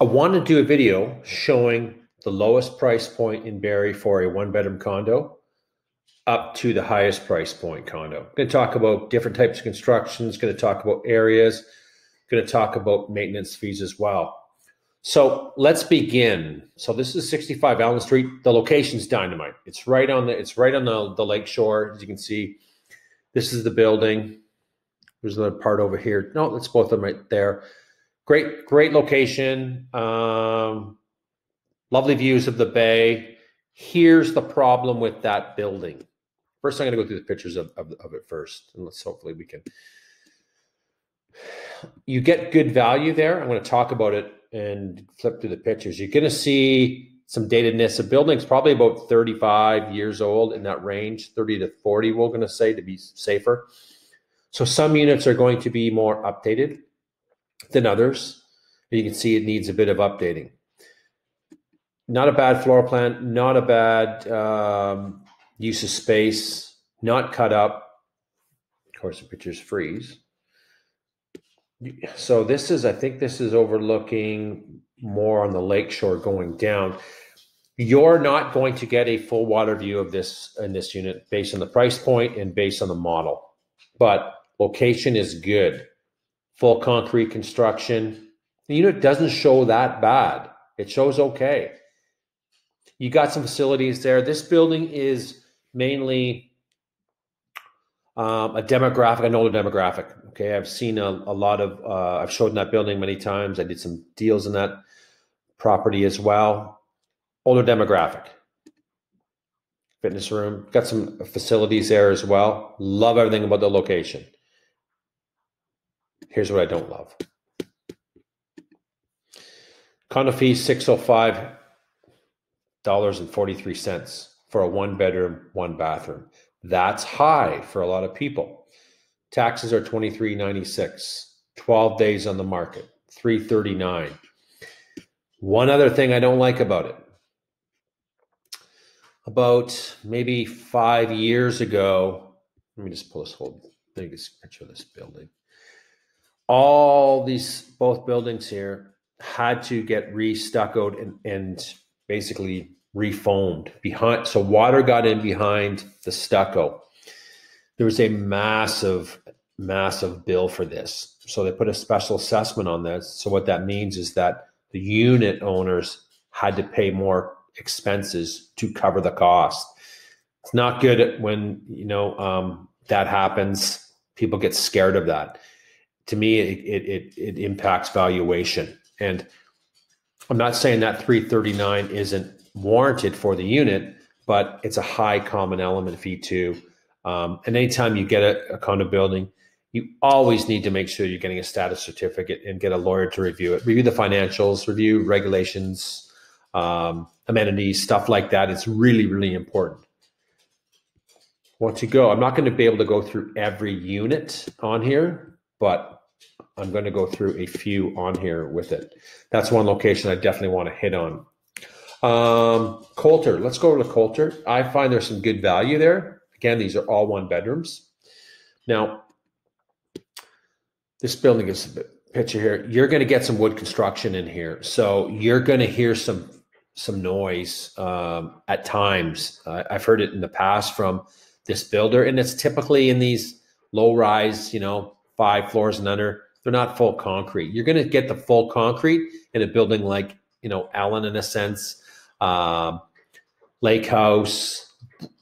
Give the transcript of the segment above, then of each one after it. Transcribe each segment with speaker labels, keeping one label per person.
Speaker 1: I want to do a video showing the lowest price point in Barrie for a one bedroom condo up to the highest price point condo. I'm going to talk about different types of constructions, going to talk about areas, going to talk about maintenance fees as well. So let's begin. So this is 65 Ellen Street. The location's dynamite. It's right on the it's right on the, the lake shore, as you can see. This is the building. There's another part over here. No, it's both of them right there. Great, great location. Um, lovely views of the bay. Here's the problem with that building. First, I'm going to go through the pictures of, of, of it first, and let's hopefully we can. You get good value there. I'm going to talk about it and flip through the pictures. You're going to see some datedness. The building's probably about 35 years old in that range, 30 to 40, we're going to say to be safer. So some units are going to be more updated than others. You can see it needs a bit of updating. Not a bad floor plan, not a bad um, use of space, not cut up. Of course, the pictures freeze. So this is, I think this is overlooking more on the lakeshore going down. You're not going to get a full water view of this in this unit based on the price point and based on the model, but location is good. Full concrete construction. The unit doesn't show that bad. It shows okay. You got some facilities there. This building is mainly um, a demographic, an older demographic. Okay, I've seen a, a lot of. Uh, I've showed in that building many times. I did some deals in that property as well. Older demographic. Fitness room. Got some facilities there as well. Love everything about the location. Here's what I don't love. Condo fee six hundred five dollars and forty three cents for a one bedroom, one bathroom. That's high for a lot of people. Taxes are twenty three ninety six. Twelve days on the market, three thirty nine. One other thing I don't like about it. About maybe five years ago, let me just pull this whole biggest picture of this building all these both buildings here had to get re-stuccoed and, and basically refoamed behind so water got in behind the stucco. There was a massive massive bill for this. So they put a special assessment on this so what that means is that the unit owners had to pay more expenses to cover the cost. It's not good when you know um, that happens. People get scared of that to me, it, it, it impacts valuation. And I'm not saying that 339 isn't warranted for the unit, but it's a high common element fee too. Um, and anytime you get a, a condo building, you always need to make sure you're getting a status certificate and get a lawyer to review it, review the financials, review regulations, um, amenities, stuff like that. It's really, really important. Once you go, I'm not going to be able to go through every unit on here, but I'm going to go through a few on here with it. That's one location I definitely want to hit on. Um, Coulter, let's go over to Coulter. I find there's some good value there. Again, these are all one bedrooms. Now, this building is a picture here. You're going to get some wood construction in here, so you're going to hear some some noise um, at times. Uh, I've heard it in the past from this builder, and it's typically in these low rise, you know, five floors and under they're not full concrete. You're going to get the full concrete in a building like, you know, Ellen in a sense, um, Lake House,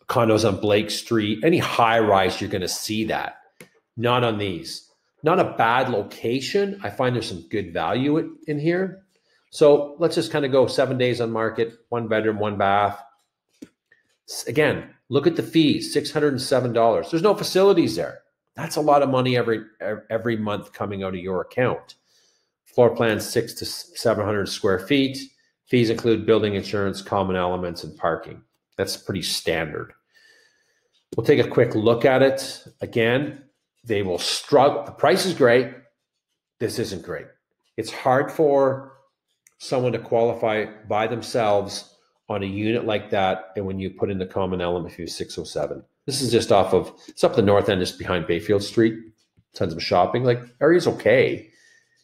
Speaker 1: condos on Blake Street, any high rise, you're going to see that. Not on these. Not a bad location. I find there's some good value in here. So let's just kind of go seven days on market, one bedroom, one bath. Again, look at the fees $607. There's no facilities there. That's a lot of money every every month coming out of your account. Floor plan six to seven hundred square feet. Fees include building insurance, common elements, and parking. That's pretty standard. We'll take a quick look at it. Again, they will struggle. The price is great. This isn't great. It's hard for someone to qualify by themselves on a unit like that. And when you put in the common element fee 607. This is just off of it's up the north end, just behind Bayfield Street. Tons of shopping. Like area's okay.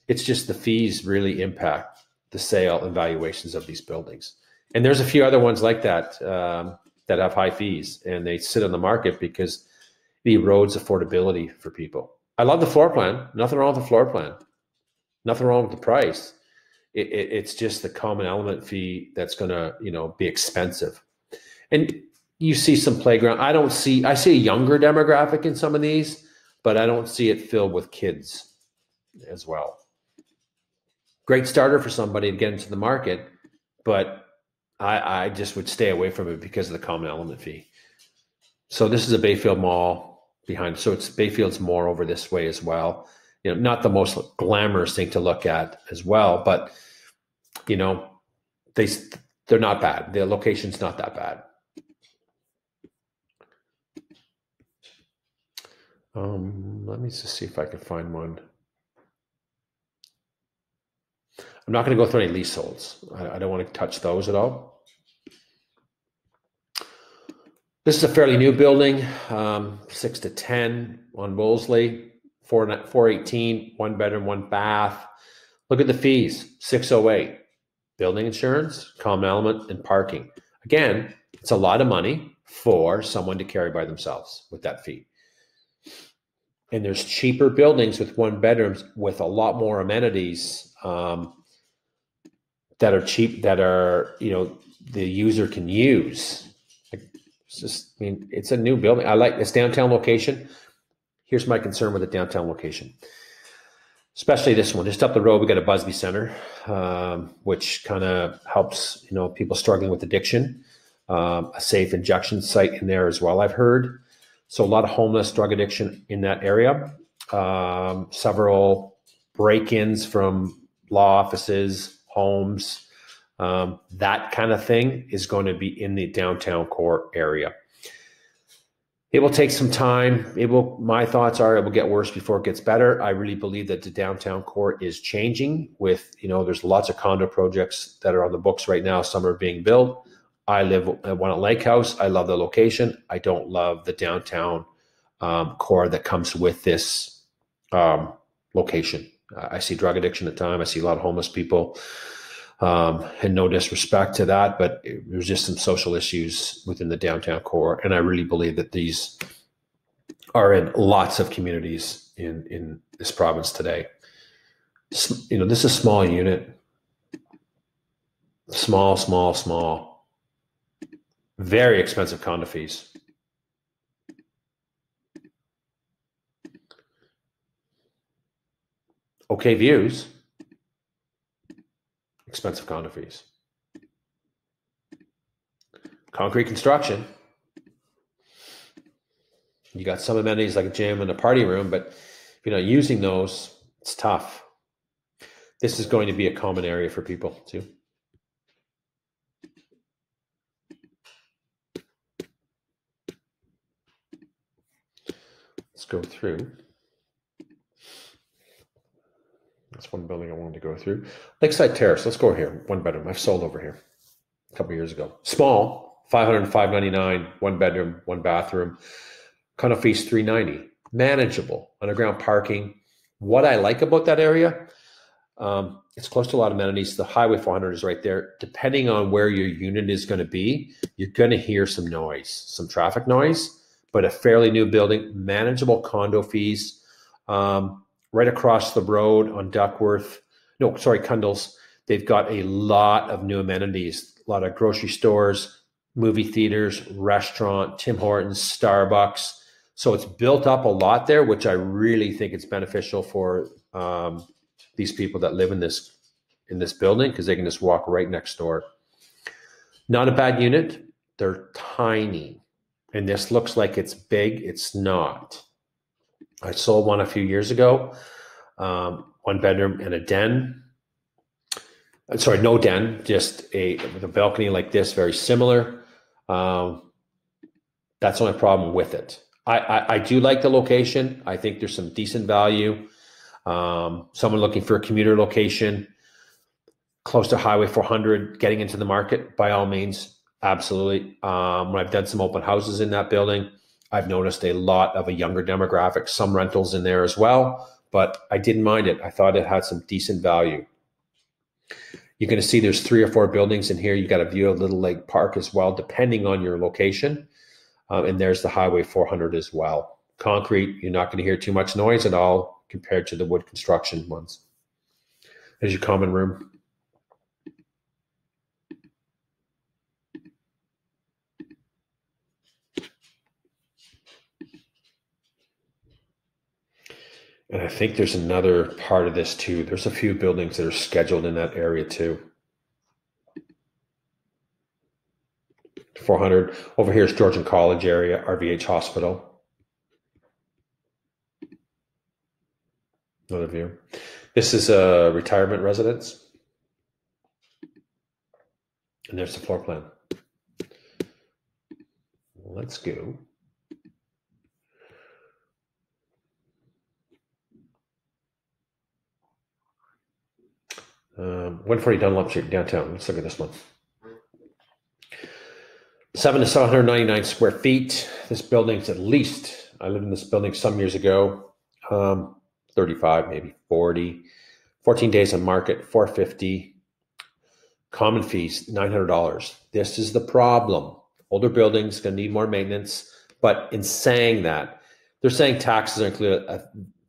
Speaker 1: It's just the fees really impact the sale and valuations of these buildings. And there's a few other ones like that um, that have high fees and they sit on the market because it erodes affordability for people. I love the floor plan. Nothing wrong with the floor plan. Nothing wrong with the price. It, it, it's just the common element fee that's going to, you know, be expensive. And you see some playground. I don't see. I see a younger demographic in some of these, but I don't see it filled with kids as well. Great starter for somebody to get into the market, but I, I just would stay away from it because of the common element fee. So this is a Bayfield Mall behind. So it's Bayfield's more over this way as well. You know, not the most glamorous thing to look at as well, but you know, they they're not bad. The location's not that bad. Um, let me just see if I can find one. I'm not going to go through any leaseholds. I, I don't want to touch those at all. This is a fairly new building, um, six to 10 on Wolseley, four, 418, one bedroom, one bath. Look at the fees 608, building insurance, common element, and parking. Again, it's a lot of money for someone to carry by themselves with that fee. And there's cheaper buildings with one bedrooms with a lot more amenities um, that are cheap, that are, you know, the user can use it's just, I mean, it's a new building. I like this downtown location. Here's my concern with the downtown location, especially this one. Just up the road, we got a Busby Center, um, which kind of helps you know people struggling with addiction. Um, a safe injection site in there as well. I've heard so a lot of homeless drug addiction in that area. Um, several break-ins from law offices, homes, um, that kind of thing is going to be in the downtown core area. It will take some time. It will. My thoughts are it will get worse before it gets better. I really believe that the downtown core is changing. With you know, there's lots of condo projects that are on the books right now. Some are being built. I live at one Lake House. I love the location. I don't love the downtown um, core that comes with this um, location. I see drug addiction at time. I see a lot of homeless people. Um, and no disrespect to that, but there's just some social issues within the downtown core. And I really believe that these are in lots of communities in, in this province today. You know, this is a small unit, small, small, small, very expensive condo fees. Okay views expensive condo fees. Concrete construction. You got some amenities like a gym and a party room, but if you're not using those, it's tough. This is going to be a common area for people too. Let's go through. That's one building I wanted to go through. Lakeside Terrace. Let's go here. One bedroom. I've sold over here a couple years ago. Small, 500 599 one bedroom, one bathroom. Condo fees 390 Manageable. Underground parking. What I like about that area, um, it's close to a lot of amenities. The Highway 400 is right there. Depending on where your unit is going to be, you're going to hear some noise, some traffic noise, but a fairly new building, manageable condo fees. Um, right across the road on Duckworth. No, sorry, Cundles. They've got a lot of new amenities, a lot of grocery stores, movie theaters, restaurant, Tim Hortons, Starbucks. So it's built up a lot there, which I really think it's beneficial for um, these people that live in this in this building because they can just walk right next door. Not a bad unit. They're tiny, and this looks like it's big. It's not. I sold one a few years ago, um, one bedroom and a den. Uh, sorry, no den, just a with a balcony like this, very similar. Um, that's the only problem with it. I, I, I do like the location. I think there's some decent value. Um, someone looking for a commuter location close to Highway 400, getting into the market by all means, absolutely. Um, when I've done some open houses in that building, I've noticed a lot of a younger demographic, some rentals in there as well, but I didn't mind it. I thought it had some decent value. You're going to see there's three or four buildings in here. You got a view of Little Lake Park as well, depending on your location. Um, and there's the Highway 400 as well. Concrete, you're not going to hear too much noise at all compared to the wood construction ones. There's your common room. And I think there's another part of this too. There's a few buildings that are scheduled in that area too. 400. Over here is Georgian College area, RVH Hospital. Another view. This is a retirement residence. And there's the floor plan. Let's go. Um, 140 Dunlop Street, downtown. Let's look at this one. Seven to 799 square feet. This building's at least, I lived in this building some years ago, um, 35, maybe 40. 14 days on market, 450. Common fees, $900. This is the problem. Older buildings going to need more maintenance. But in saying that, they're saying taxes are included.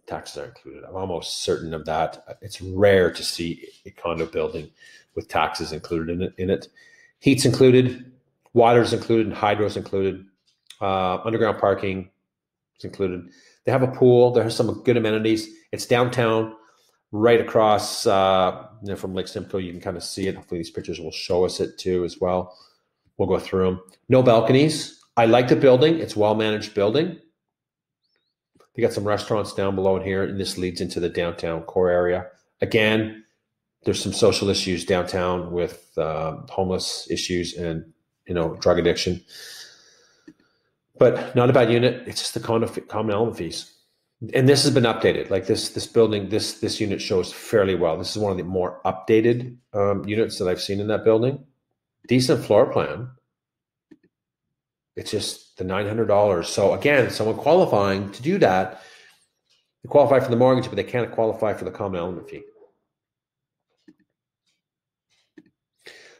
Speaker 1: Taxes are included. I'm almost certain of that. It's rare to see a condo building with taxes included in it. In it. Heat's included, water's included, and hydro's included, uh, underground parking is included. They have a pool. There has some good amenities. It's downtown, right across uh, you know, from Lake Simcoe. You can kind of see it. Hopefully, these pictures will show us it too as well. We'll go through them. No balconies. I like the building. It's well managed building. They got some restaurants down below in here, and this leads into the downtown core area. Again, there's some social issues downtown with uh, homeless issues and you know drug addiction, but not a bad unit. It's just the common, common element fees, and this has been updated. Like this this building, this this unit shows fairly well. This is one of the more updated um, units that I've seen in that building. Decent floor plan. It's just the $900. So again, someone qualifying to do that, they qualify for the mortgage, but they can't qualify for the common element fee.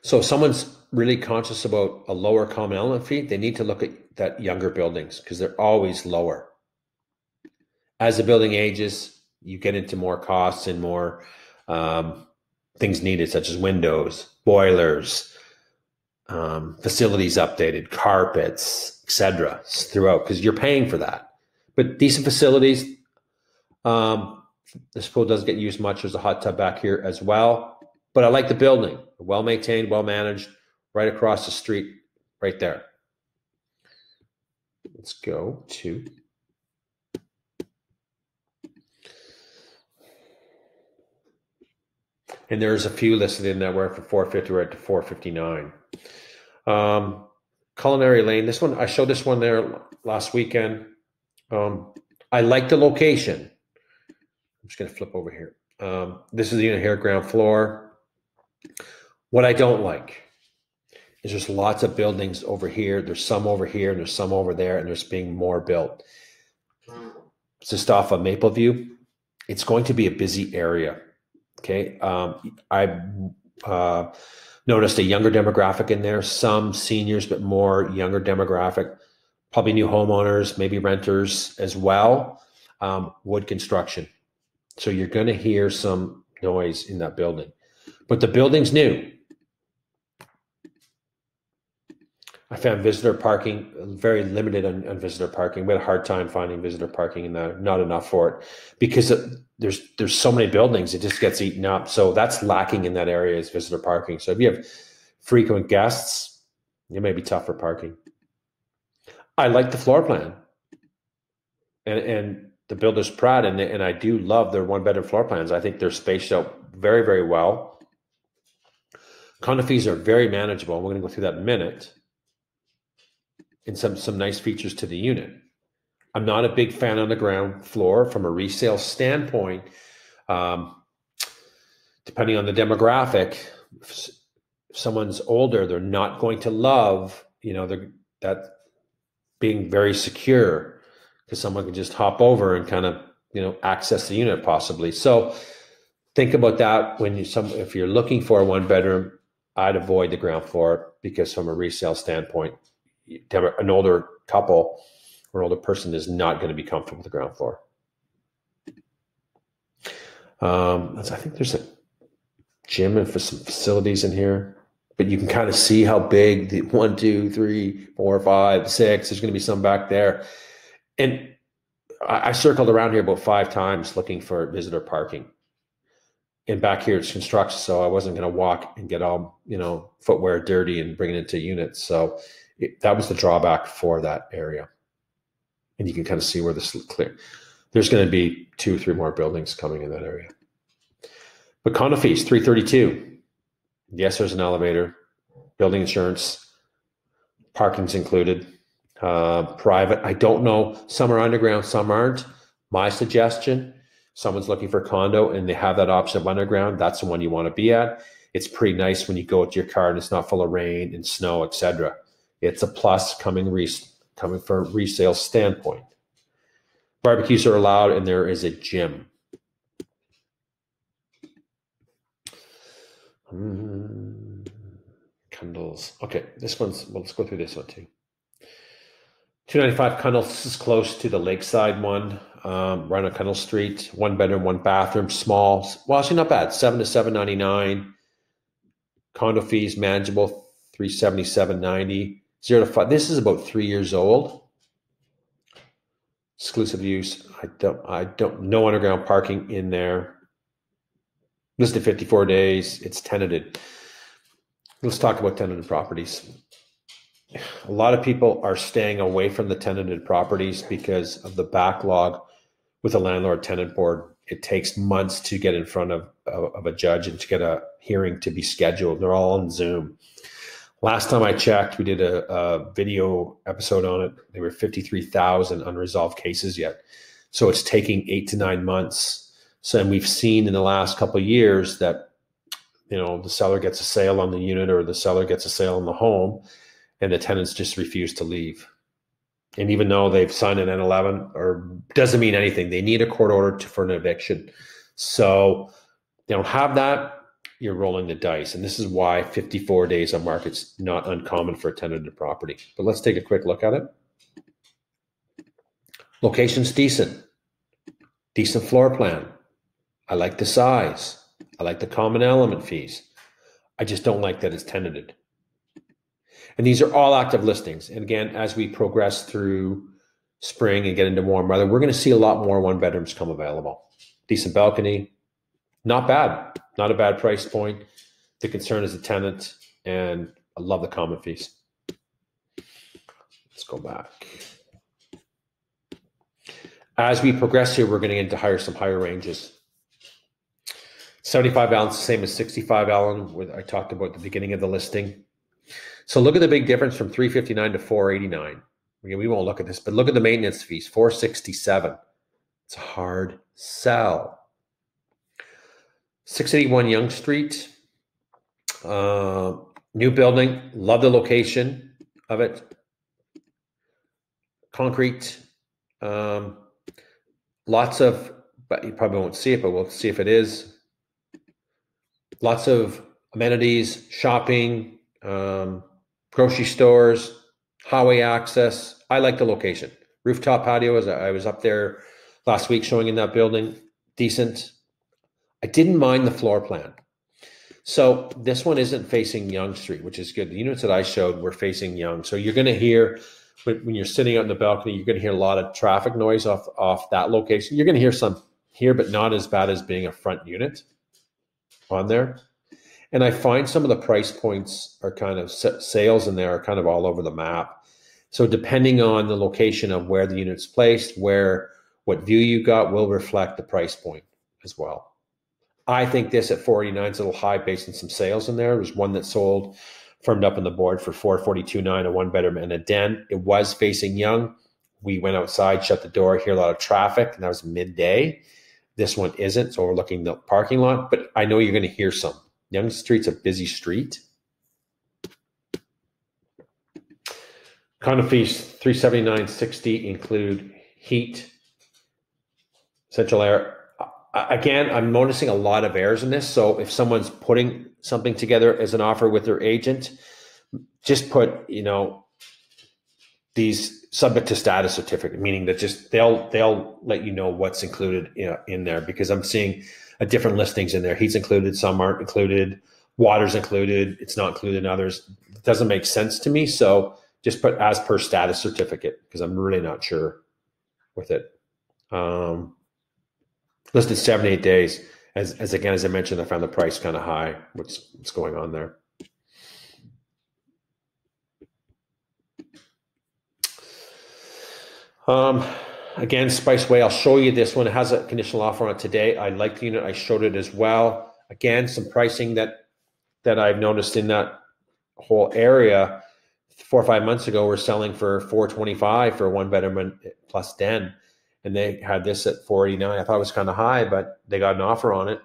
Speaker 1: So if someone's really conscious about a lower common element fee, they need to look at that younger buildings because they're always lower. As the building ages, you get into more costs and more um, things needed, such as windows, boilers, um, facilities updated, carpets, etc. throughout because you're paying for that. But decent facilities. Um, this pool doesn't get used much. There's a hot tub back here as well. But I like the building. Well maintained, well managed, right across the street, right there. Let's go to and there's a few listed in that where for 450 right to 459 um, Culinary Lane. This one I showed this one there last weekend. Um, I like the location. I'm just going to flip over here. Um, this is the unit here, ground floor. What I don't like is there's lots of buildings over here. There's some over here, and there's some over there, and there's being more built. Just off of Mapleview. It's going to be a busy area. Okay, um, I uh, noticed a younger demographic in there, some seniors, but more younger demographic, probably new homeowners, maybe renters as well. Um, wood construction. So you're going to hear some noise in that building, but the building's new. I found visitor parking very limited on, on, visitor parking. We had a hard time finding visitor parking, and not enough for it because it, there's there's so many buildings. It just gets eaten up. So that's lacking in that area is visitor parking. So if you have frequent guests, it may be tough for parking. I like the floor plan, and and the builder's proud, and and I do love their one bedroom floor plans. I think they're spaced out very very well. Condo fees are very manageable. We're going to go through that in a minute and some some nice features to the unit. I'm not a big fan on the ground floor from a resale standpoint. Um, depending on the demographic, if someone's older, they're not going to love you know that being very secure because someone can just hop over and kind of you know access the unit possibly. So think about that when you some if you're looking for a one bedroom, I'd avoid the ground floor because from a resale standpoint, an older couple or an older person is not going to be comfortable with the ground floor. Um, I think there's a gym and for some facilities in here, but you can kind of see how big the one, two, three, four, five, six. There's going to be some back there, and I, I circled around here about five times looking for visitor parking. And back here it's construction, so I wasn't going to walk and get all you know footwear dirty and bring it into units. So it, that was the drawback for that area. And you can kind of see where this clear. There's going to be two, or three more buildings coming in that area. But condo fees, 332. Yes, there's an elevator, building insurance, parking's included. Uh, private, I don't know. Some are underground, some aren't. My suggestion someone's looking for a condo and they have that option of underground, that's the one you want to be at. It's pretty nice when you go to your car and it's not full of rain and snow, etc. It's a plus coming coming from a resale standpoint. Barbecues are allowed and there is a gym. Mm, Cundles. Okay, this one's, well, let's go through this one too. 295 Cundles, this is close to the lakeside one, um, right on Cundle Street. One bedroom, one bathroom, small. Well, actually not bad. Seven to seven ninety nine. Condo fees manageable, three seventy seven ninety. Zero to five. This is about three years old. Exclusive use. I don't. I don't. No underground parking in there. Listed fifty four days. It's tenanted. Let's talk about tenanted properties a lot of people are staying away from the tenanted properties because of the backlog with the landlord tenant board. It takes months to get in front of, of, of a judge and to get a hearing to be scheduled. They're all on Zoom. Last time I checked, we did a, a video episode on it. There were 53,000 unresolved cases yet. So it's taking eight to nine months. So, and we've seen in the last couple of years that, you know, the seller gets a sale on the unit or the seller gets a sale on the home and the tenants just refuse to leave. And even though they've signed an N11 or doesn't mean anything, they need a court order to, for an eviction. So they don't have that. You're rolling the dice. And this is why 54 days on market's not uncommon for a tenanted property. But let's take a quick look at it. Location's decent. Decent floor plan. I like the size. I like the common element fees. I just don't like that it's tenanted. And these are all active listings. And again, as we progress through spring and get into warm weather, we're going to see a lot more one bedrooms come available. Decent balcony, not bad, not a bad price point. The concern is the tenant, and I love the common fees. Let's go back. As we progress here, we're going to get into higher some higher ranges. 75 Ellen, same as 65 Ellen, I talked about the beginning of the listing. So look at the big difference from 359 to 489. Again, we won't look at this, but look at the maintenance fees, 467. It's a hard sell. 681 Yonge Street, uh, new building. Love the location of it. Concrete. Um, lots of, but you probably won't see it, but we'll see if it is. Lots of amenities, shopping, um, grocery stores, highway access. I like the location. Rooftop patio, as I was up there last week showing in that building, decent. I didn't mind the floor plan. So this one isn't facing Yonge Street, which is good. The units that I showed were facing Yonge. So you're going to hear when you're sitting out in the balcony, you're going to hear a lot of traffic noise off off that location. You're going to hear some here, but not as bad as being a front unit on there. And I find some of the price points are kind of sales in there are kind of all over the map. So depending on the location of where the unit's placed, where what view you got will reflect the price point as well. I think this at 489 is a little high based on some sales in there. There was one that sold firmed up on the board for 442.9, a one bedroom and a den. It was facing Yonge. We went outside, shut the door, hear a lot of traffic, and that was midday. This one isn't, so we're looking the parking lot, but I know you're going to hear some. Yonge Street's a busy street. Condo fees 379.60 include heat, central air. Again, I'm noticing a lot of errors in this. So if someone's putting something together as an offer with their agent, just put, you know, these subject to status certificate, meaning that just they'll they'll let you know what's included in, in there because I'm seeing a different listings in there. Heat's included, some aren't included, water's included, it's not included in others. It doesn't make sense to me. So just put as per status certificate because I'm really not sure with it. Um, listed seven, eight days. As, as again, as I mentioned, I found the price kind of high. What's, what's going on there? Um, again, Spice Way, I'll show you this one. It has a conditional offer on it today. I like the unit. I showed it as well. Again, some pricing that that I've noticed in that whole area four or five months ago we're selling for 425 for one bedroom plus den and they had this at 489 i thought it was kind of high but they got an offer on it.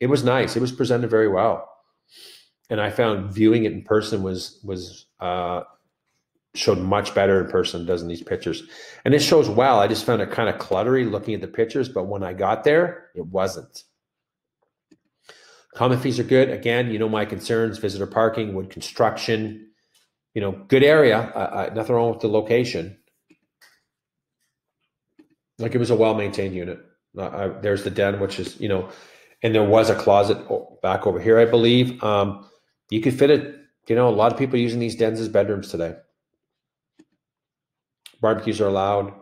Speaker 1: It was nice. It was presented very well. And i found viewing it in person was was uh showed much better in person does in these pictures. And it shows well. I just found it kind of cluttery looking at the pictures but when i got there it wasn't. Common fees are good. Again you know my concerns. Visitor parking wood construction you know good area. I, I, nothing wrong with the location like it was a well maintained unit. I, there's the den, which is you know, and there was a closet back over here, I believe. Um, you could fit it. You know, a lot of people using these dens as bedrooms today. Barbecues are allowed.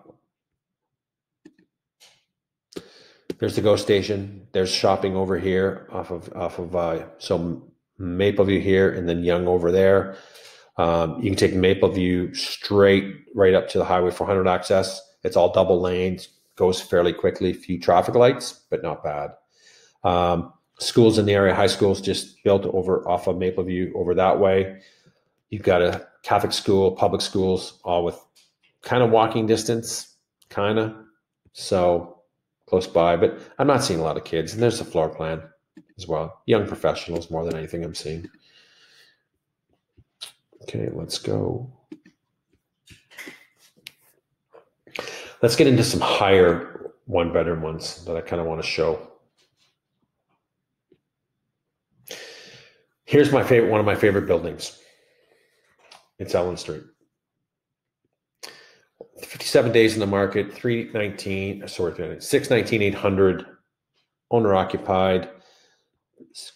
Speaker 1: There's the ghost station. There's shopping over here off of off of uh, so Mapleview here, and then Yonge over there. Um, you can take Mapleview straight right up to the Highway 400 access it's all double lanes, goes fairly quickly, few traffic lights, but not bad. Um, schools in the area, high schools just built over off of Mapleview over that way. You've got a Catholic school, public schools, all with kind of walking distance, kind of. So close by, but I'm not seeing a lot of kids. And there's a floor plan as well. Young professionals more than anything I'm seeing. Okay, let's go. Let's get into some higher one bedroom ones that I kind of want to show. Here's my favorite, one of my favorite buildings. It's Ellen Street. 57 days in the market, 319, sorry, 619, 800, owner occupied.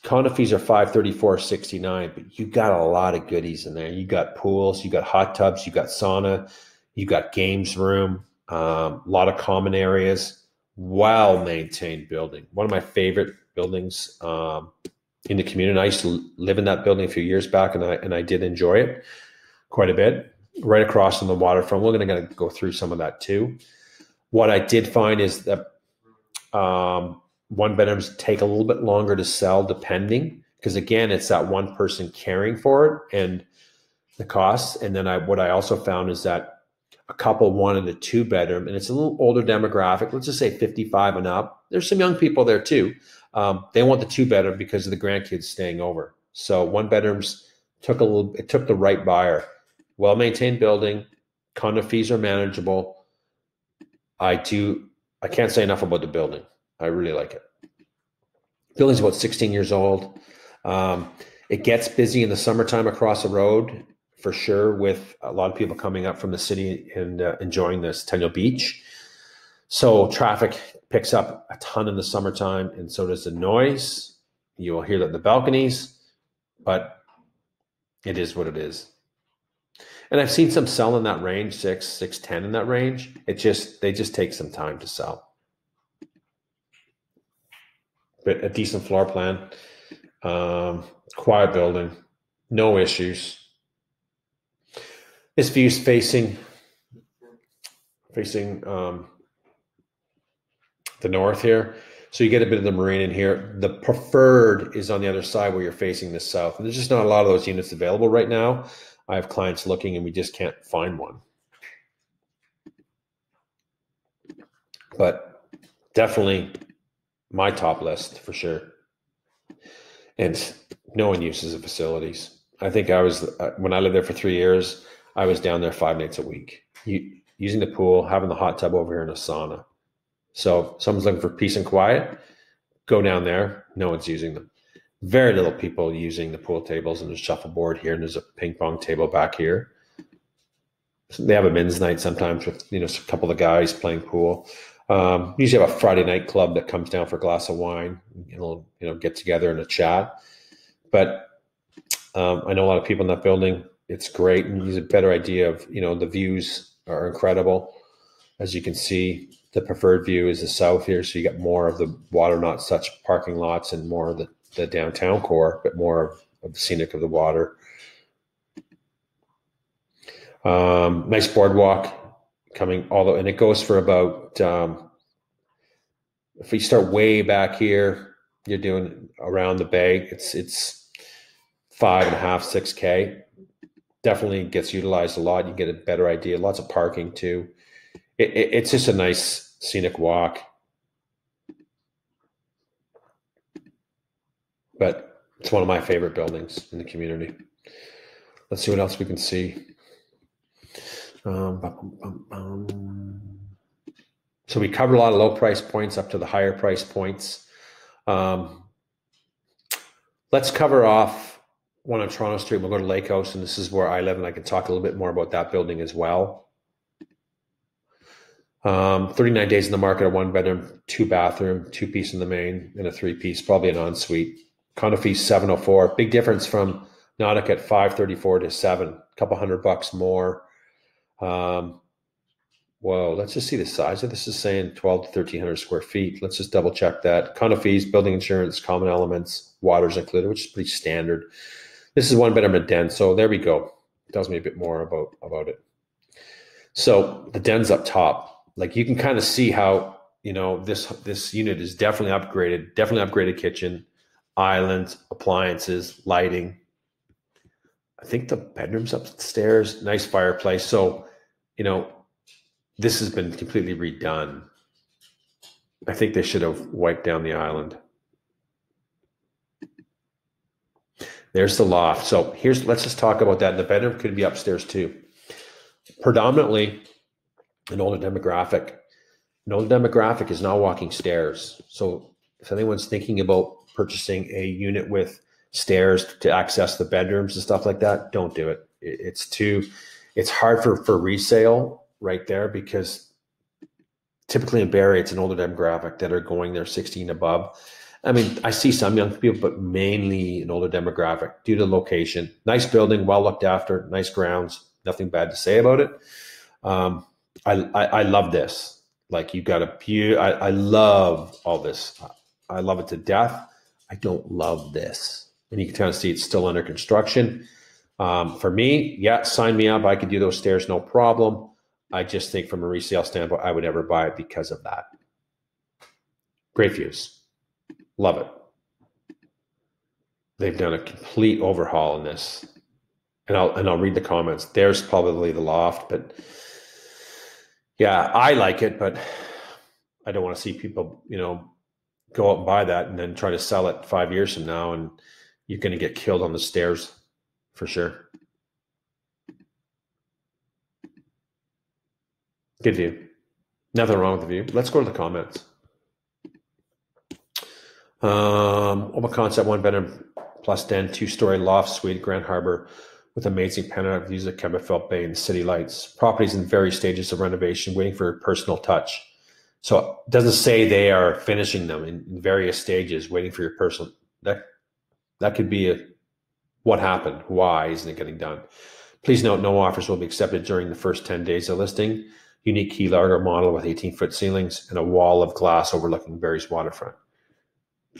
Speaker 1: Condo fees are 534.69, but you got a lot of goodies in there. You got pools, you got hot tubs, you got sauna, you got games room, um, a lot of common areas, well maintained building. One of my favorite buildings um, in the community. I used to live in that building a few years back, and I and I did enjoy it quite a bit. Right across from the waterfront. We're going to go through some of that too. What I did find is that um, one bedrooms take a little bit longer to sell, depending because again, it's that one person caring for it and the costs. And then I what I also found is that a couple wanted a two bedroom and it's a little older demographic let's just say 55 and up. There's some young people there too. Um, they want the two bedroom because of the grandkids staying over. So one bedrooms took a little it took the right buyer. Well maintained building condo fees are manageable. I do i can't say enough about the building. I really like it. Building's about 16 years old. Um, it gets busy in the summertime across the road for sure with a lot of people coming up from the city and uh, enjoying this Centennial Beach. So traffic picks up a ton in the summertime, and so does the noise. You will hear that in the balconies, but it is what it is. And I've seen some sell in that range, six, six, ten in that range. It just they just take some time to sell. But a decent floor plan, um, quiet building, no issues this view is facing facing um, the north here. So you get a bit of the marine in here. The preferred is on the other side where you're facing the south. And there's just not a lot of those units available right now. I have clients looking and we just can't find one. But definitely my top list for sure. And no one uses the facilities. I think I was, uh, when I lived there for three years, I was down there five nights a week, using the pool, having the hot tub over here in a sauna. So someone's looking for peace and quiet, go down there. No one's using them. Very little people using the pool tables and there's shuffleboard here and there's a ping pong table back here. They have a men's night sometimes with you know a couple of guys playing pool. Um, usually have a Friday night club that comes down for a glass of wine, and we'll you know get together and a chat. But um, I know a lot of people in that building. It's great, and gives a better idea of you know the views are incredible. As you can see, the preferred view is the south here, so you get more of the water, not such parking lots, and more of the, the downtown core, but more of, of the scenic of the water. Um, nice boardwalk coming the, and it goes for about. Um, if we start way back here, you're doing around the bay. It's it's five and a half, six k. Definitely gets utilized a lot. You get a better idea. Lots of parking too. It, it, it's just a nice scenic walk. But it's one of my favorite buildings in the community. Let's see what else we can see. Um, bum, bum, bum, so we covered a lot of low price points up to the higher price points. Um, let's cover off one on Toronto Street. We'll go to Lake House, and this is where I live, and I can talk a little bit more about that building as well. Um, 39 days in the market, a one bedroom, two bathroom, two piece in the main, and a three piece, probably an ensuite. Condo fee 704. Big difference from Nautica at 534 to seven, a couple hundred bucks more. Um, whoa, let's just see the size of this. is saying 12 to 1300 square feet. Let's just double check that. Condo fees, building insurance, common elements, water's included, which is pretty standard. This is one bedroom and den. So there we go. It tells me a bit more about, about it. So the den's up top. Like you can kind of see how, you know, this this unit is definitely upgraded, definitely upgraded kitchen, islands, appliances, lighting. I think the bedroom's upstairs, nice fireplace. So you know, this has been completely redone. I think they should have wiped down the island. There's the loft. So here's let's just talk about that. The bedroom could be upstairs too. Predominantly an older demographic. An older demographic is not walking stairs. So if anyone's thinking about purchasing a unit with stairs to access the bedrooms and stuff like that, don't do it. It's too it's hard for for resale right there because typically in Barrie, it's an older demographic that are going there 16 above. I mean, I see some young people, but mainly an older demographic due to location. Nice building, well looked after, nice grounds. Nothing bad to say about it. Um, I, I, I love this. Like you got a pew. I, I love all this. I love it to death. I don't love this, and you can kind of see it's still under construction. Um, for me, yeah, sign me up. I could do those stairs, no problem. I just think from a resale standpoint, I would never buy it because of that. Great views. Love it. They've done a complete overhaul in this. And I'll and I'll read the comments. There's probably the loft, but yeah, I like it, but I don't want to see people, you know, go out and buy that and then try to sell it five years from now and you're going to get killed on the stairs for sure. Good view. Nothing wrong with the view. Let's go to the comments. Um, Oma Concept, one bedroom plus den, two story loft suite, Grand Harbor, with amazing panoramic views of Kempenfelt Bay and city lights. Properties in various stages of renovation, waiting for a personal touch. So it doesn't say they are finishing them in, in various stages, waiting for your personal. That that could be a what happened? Why isn't it getting done? Please note no offers will be accepted during the first 10 days of listing. Unique key larger model with 18 foot ceilings and a wall of glass overlooking Barrie's waterfront.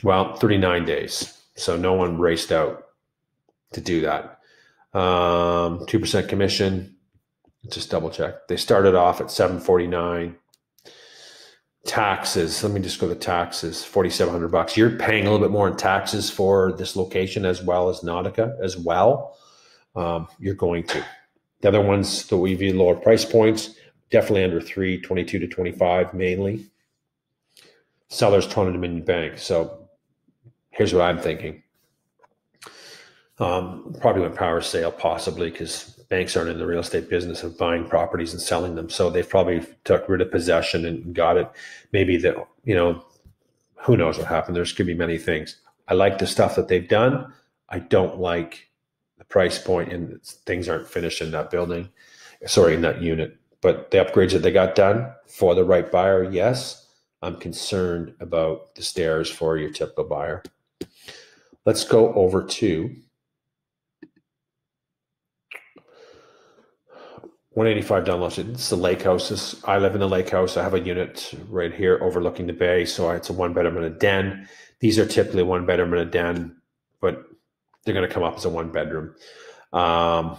Speaker 1: Well, 39 days. So no one raced out to do that. Um, 2% commission. Just double check. They started off at 749 taxes let me just go to taxes 4700 bucks you're paying a little bit more in taxes for this location as well as nautica as well um, you're going to the other ones that we view lower price points definitely under 3 22 to 25 mainly sellers toronto dominion bank so here's what i'm thinking Um, probably went power sale, possibly because banks aren't in the real estate business of buying properties and selling them. So they've probably took rid of possession and got it. Maybe that you know, who knows what happened. There's could be many things. I like the stuff that they've done. I don't like the price point and things aren't finished in that building. Sorry, in that unit. But the upgrades that they got done for the right buyer, yes. I'm concerned about the stairs for your typical buyer. Let's go over to 185 Dunlop Street. This the lake house. I live in the lake house. I have a unit right here overlooking the bay. So it's a one bedroom and a den. These are typically one bedroom and a den, but they're going to come up as a one bedroom. Um,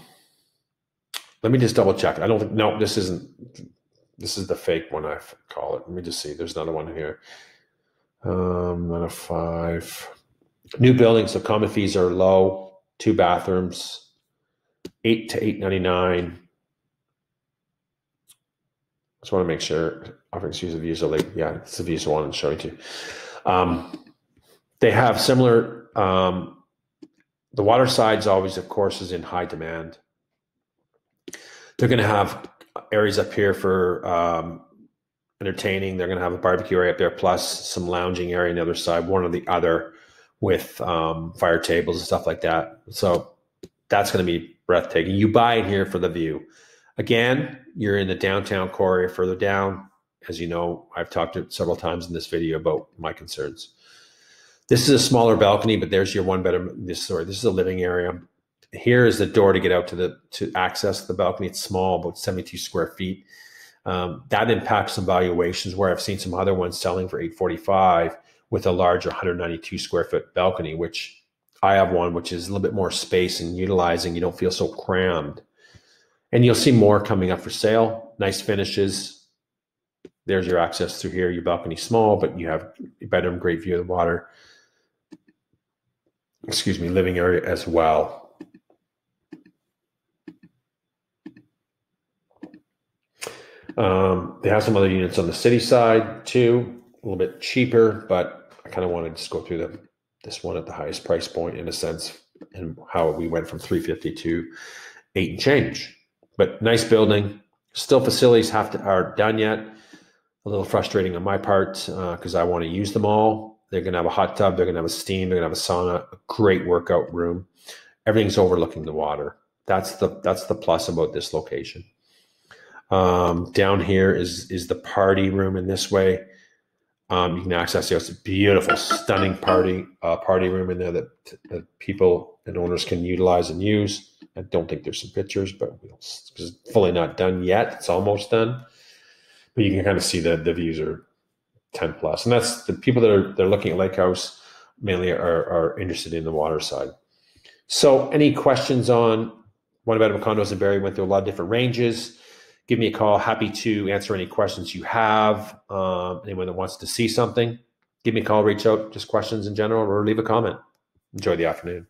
Speaker 1: let me just double check. I don't think, no, this isn't, this is the fake one, I call it. Let me just see. There's another one here. Um, five. New building, so common fees are low. Two bathrooms, eight to eight ninety nine just want to make sure offerings use of views lake. Yeah, it's the views one I'm showing to. Um, they have similar. Um, the water sides always, of course, is in high demand. They're going to have areas up here for um, entertaining. They're going to have a barbecue area up there, plus some lounging area on the other side, one or the other, with um, fire tables and stuff like that. So that's going to be breathtaking. You buy it here for the view. Again, you're in the downtown core further down. As you know, I've talked to several times in this video about my concerns. This is a smaller balcony, but there's your one bedroom. This sorry, this is a living area. Here is the door to get out to the to access the balcony. It's small, about 72 square feet. Um, that impacts some valuations. Where I've seen some other ones selling for 845 with a larger 192 square foot balcony, which I have one, which is a little bit more space and utilizing. You don't feel so crammed. And you'll see more coming up for sale. Nice finishes. There's your access through here. Your balcony small, but you have a bedroom, great view of the water. Excuse me, living area as well. Um, they have some other units on the city side too, a little bit cheaper, but kind of wanted to just go through the, this one at the highest price point in a sense and how we went from 350 to eight and change. But nice building. Still, facilities have to are done yet. A little frustrating on my part because uh, I want to use them all. They're going to have a hot tub. They're going to have a steam. They're going to have a sauna. A great workout room. Everything's overlooking the water. That's the that's the plus about this location. Um, down here is is the party room in this way. Um, you can access it. It's a beautiful, stunning party uh, party room in there that, that people and owners can utilize and use. I don't think there's some pictures, but it's fully not done yet. It's almost done, but you can kind of see that the views are 10 plus, and that's the people that are they're looking at Lake House mainly are, are interested in the water side. So, any questions on one bedroom condos in Barrie? Went through a lot of different ranges. Give me a call. Happy to answer any questions you have. Um, anyone that wants to see something, give me a call. Reach out. Just questions in general, or leave a comment. Enjoy the afternoon.